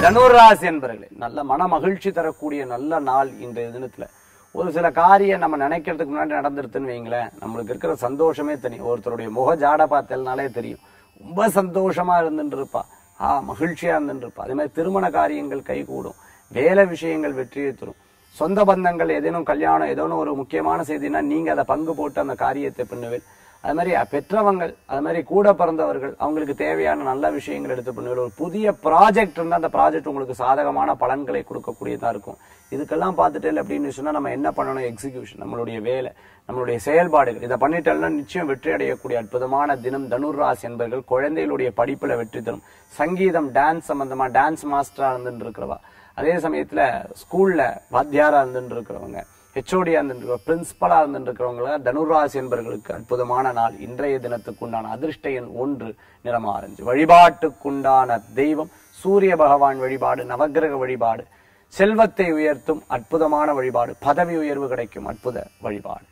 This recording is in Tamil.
தனுராசி என்பர்களே நல்ல மன மகிழ்ச்சி தரக்கூடிய நல்ல நாள் இன்றைய தினத்துல. ஒரு சில காரியம் நம்ம நினைக்கிறதுக்கு முன்னாடி நடந்துருதுன்னு வைங்களேன் நம்மளுக்கு இருக்கிற சந்தோஷமே தெரியும். ஒருத்தருடைய முக ஜாட பார்த்தல்னாலே தெரியும். ரொம்ப சந்தோஷமா இருந்துட்டு இருப்பா ஆ மகிழ்ச்சியா இருந்துட்டு இருப்பா அதே மாதிரி திருமண காரியங்கள் கைகூடும். வேலை விஷயங்கள் வெற்றியை தரும். சொந்த பந்தங்கள் ஏதேனும் கல்யாணம் ஏதோ ஒரு முக்கியமான செய்தினா நீங்க அதை பங்கு போட்டு அந்த காரியத்தை பண்ணுவேன் அது மாதிரி பெற்றவங்கள் அது மாதிரி கூட பிறந்தவர்கள் அவங்களுக்கு தேவையான நல்ல விஷயங்கள் எடுத்து பண்ணுங்கள் ஒரு புதிய ப்ராஜெக்ட் இருந்தால் அந்த ப்ராஜெக்ட் உங்களுக்கு சாதகமான பலன்களை கொடுக்கக்கூடியதாக இருக்கும். இதுக்கெல்லாம் பார்த்துட்டேன் அப்படின்னு சொன்னால் நம்ம என்ன பண்ணணும்? எக்ஸிகியூஷன் நம்மளுடைய வேலை நம்மளுடைய செயல்பாடுகள். இதை பண்ணிட்டோம்னா நிச்சயம் வெற்றி அடையக்கூடிய அற்புதமான தினம். தனுர்ராஸ் என்பர்கள் குழந்தைகளுடைய படிப்பில் வெற்றி தரும். சங்கீதம் டான்ஸ் சம்பந்தமாக டான்ஸ் மாஸ்டராக இருந்துட்டு இருக்கிறவா. அதே சமயத்தில் ஸ்கூலில் வாத்தியாராக இருந்துட்டு இருக்கிறவங்க. ஹெச்ஓடியா இருந்துட்டு பிரின்சிபலா இருந்துருக்கிறவங்கள தனுராசி என்பவர்களுக்கு அற்புதமான நாள். இன்றைய தினத்துக்கு உண்டான அதிர்ஷ்ட எண் ஒன்று நிறம் ஆரஞ்சு வழிபாட்டுக்குண்டான தெய்வம் சூரிய பகவான் வழிபாடு நவக்கிரக வழிபாடு செல்வத்தை உயர்த்தும் அற்புதமான வழிபாடு பதவி உயர்வு கிடைக்கும் அற்புத வழிபாடு.